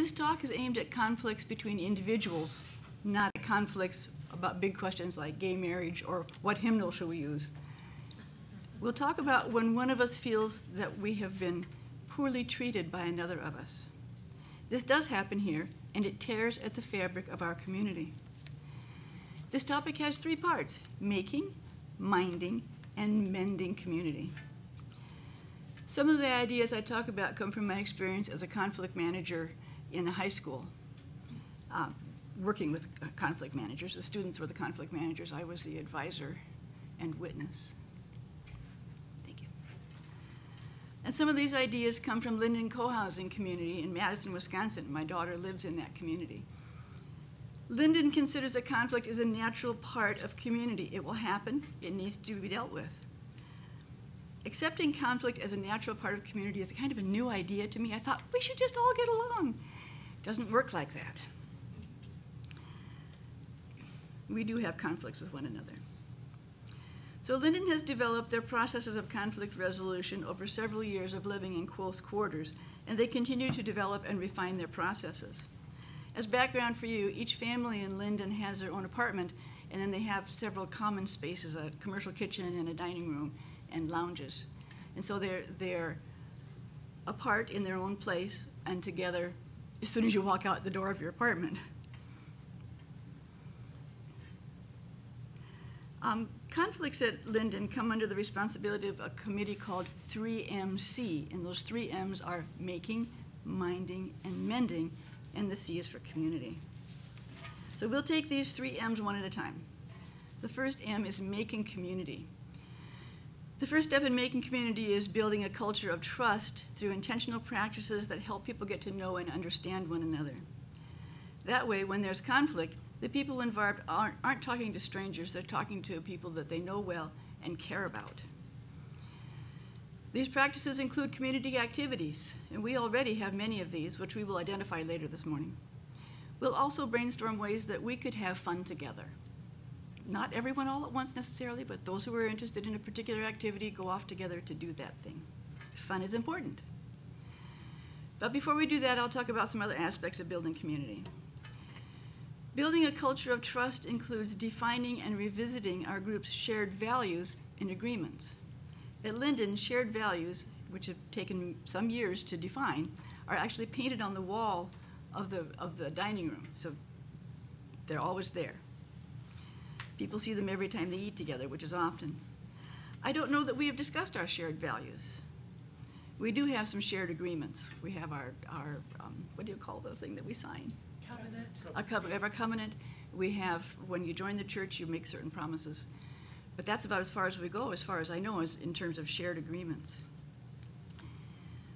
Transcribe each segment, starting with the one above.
This talk is aimed at conflicts between individuals, not conflicts about big questions like gay marriage or what hymnal should we use. We'll talk about when one of us feels that we have been poorly treated by another of us. This does happen here, and it tears at the fabric of our community. This topic has three parts making, minding, and mending community. Some of the ideas I talk about come from my experience as a conflict manager in a high school, um, working with conflict managers. The students were the conflict managers, I was the advisor and witness. Thank you. And some of these ideas come from Linden Co-housing community in Madison, Wisconsin. My daughter lives in that community. Linden considers a conflict is a natural part of community. It will happen, it needs to be dealt with accepting conflict as a natural part of community is kind of a new idea to me. I thought we should just all get along. Doesn't work like that. We do have conflicts with one another. So Linden has developed their processes of conflict resolution over several years of living in close quarters, and they continue to develop and refine their processes. As background for you, each family in Linden has their own apartment, and then they have several common spaces, a commercial kitchen and a dining room and lounges. And so they're, they're apart in their own place and together as soon as you walk out the door of your apartment. Um, conflicts at Linden come under the responsibility of a committee called 3MC, and those three M's are making, minding, and mending, and the C is for community. So we'll take these three M's one at a time. The first M is making community. The first step in making community is building a culture of trust through intentional practices that help people get to know and understand one another. That way, when there's conflict, the people involved aren't, aren't talking to strangers, they're talking to people that they know well and care about. These practices include community activities, and we already have many of these, which we will identify later this morning. We'll also brainstorm ways that we could have fun together not everyone all at once necessarily, but those who are interested in a particular activity go off together to do that thing. Fun is important. But before we do that, I'll talk about some other aspects of building community. Building a culture of trust includes defining and revisiting our group's shared values and agreements. At Linden, shared values, which have taken some years to define, are actually painted on the wall of the, of the dining room. So they're always there. People see them every time they eat together, which is often. I don't know that we have discussed our shared values. We do have some shared agreements. We have our, our um, what do you call the thing that we sign? Covenant. A covenant. We have our covenant. We have, when you join the church, you make certain promises. But that's about as far as we go, as far as I know, is in terms of shared agreements.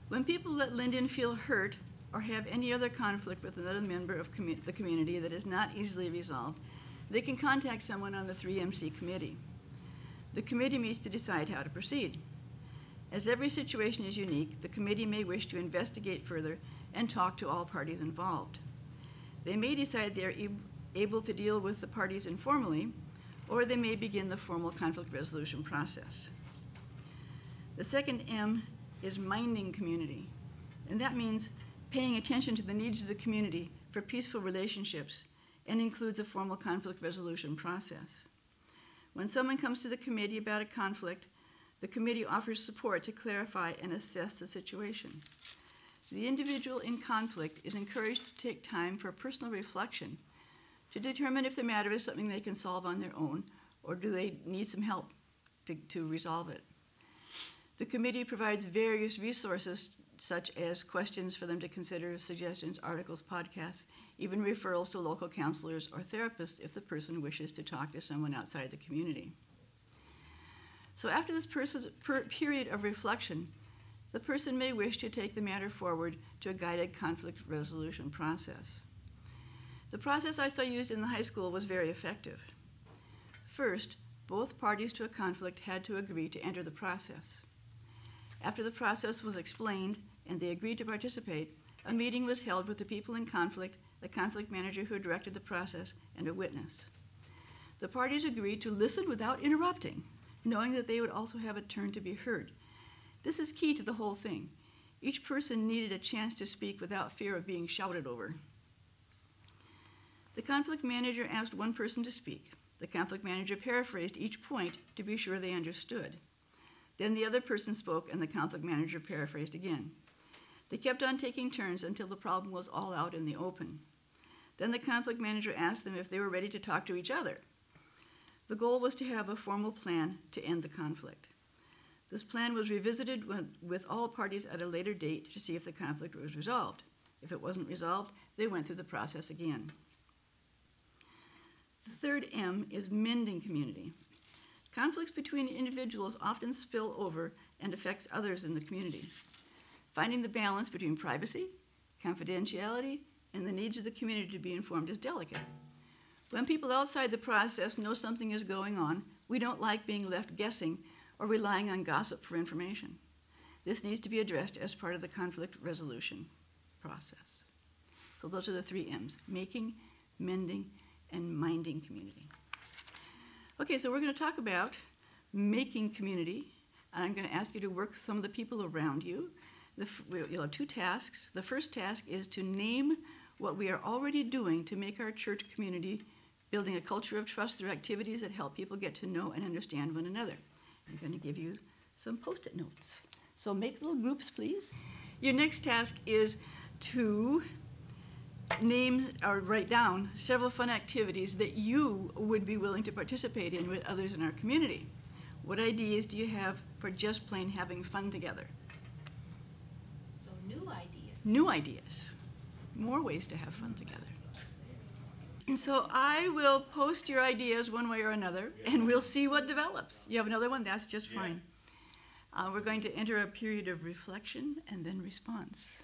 When people let Linden feel hurt or have any other conflict with another member of commu the community that is not easily resolved, they can contact someone on the 3MC committee. The committee meets to decide how to proceed. As every situation is unique, the committee may wish to investigate further and talk to all parties involved. They may decide they are e able to deal with the parties informally, or they may begin the formal conflict resolution process. The second M is minding community, and that means paying attention to the needs of the community for peaceful relationships and includes a formal conflict resolution process. When someone comes to the committee about a conflict, the committee offers support to clarify and assess the situation. The individual in conflict is encouraged to take time for personal reflection to determine if the matter is something they can solve on their own or do they need some help to, to resolve it. The committee provides various resources such as questions for them to consider, suggestions, articles, podcasts, even referrals to local counselors or therapists if the person wishes to talk to someone outside the community. So after this per period of reflection, the person may wish to take the matter forward to a guided conflict resolution process. The process I saw used in the high school was very effective. First, both parties to a conflict had to agree to enter the process. After the process was explained and they agreed to participate, a meeting was held with the people in conflict the conflict manager who directed the process, and a witness. The parties agreed to listen without interrupting, knowing that they would also have a turn to be heard. This is key to the whole thing. Each person needed a chance to speak without fear of being shouted over. The conflict manager asked one person to speak. The conflict manager paraphrased each point to be sure they understood. Then the other person spoke, and the conflict manager paraphrased again. They kept on taking turns until the problem was all out in the open. Then the conflict manager asked them if they were ready to talk to each other. The goal was to have a formal plan to end the conflict. This plan was revisited with all parties at a later date to see if the conflict was resolved. If it wasn't resolved, they went through the process again. The third M is mending community. Conflicts between individuals often spill over and affects others in the community. Finding the balance between privacy, confidentiality, and the needs of the community to be informed is delicate. When people outside the process know something is going on, we don't like being left guessing or relying on gossip for information. This needs to be addressed as part of the conflict resolution process. So those are the three M's making, mending, and minding community. Okay, so we're going to talk about making community. And I'm going to ask you to work with some of the people around you. The, you'll have two tasks. The first task is to name what we are already doing to make our church community, building a culture of trust through activities that help people get to know and understand one another. I'm going to give you some post it notes. So make little groups, please. Your next task is to name or write down several fun activities that you would be willing to participate in with others in our community. What ideas do you have for just plain having fun together? So new ideas. New ideas, more ways to have fun together. And so I will post your ideas one way or another, and we'll see what develops. You have another one? That's just fine. Uh, we're going to enter a period of reflection and then response.